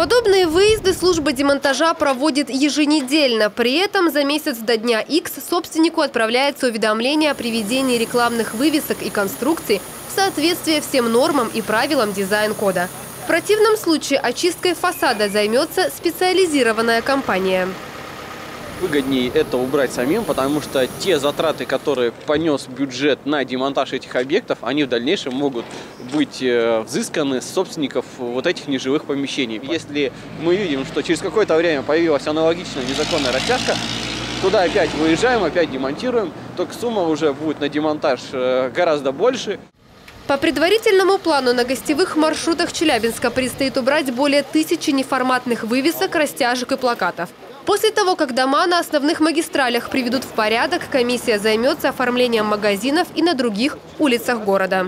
Подобные выезды служба демонтажа проводит еженедельно. При этом за месяц до дня X собственнику отправляется уведомление о приведении рекламных вывесок и конструкций в соответствие всем нормам и правилам дизайн-кода. В противном случае очисткой фасада займется специализированная компания выгоднее это убрать самим, потому что те затраты, которые понес бюджет на демонтаж этих объектов, они в дальнейшем могут быть э, взысканы с собственников вот этих нежилых помещений. Если мы видим, что через какое-то время появилась аналогичная незаконная растяжка, туда опять выезжаем, опять демонтируем, только сумма уже будет на демонтаж э, гораздо больше. По предварительному плану на гостевых маршрутах Челябинска предстоит убрать более тысячи неформатных вывесок, растяжек и плакатов. После того, как дома на основных магистралях приведут в порядок, комиссия займется оформлением магазинов и на других улицах города.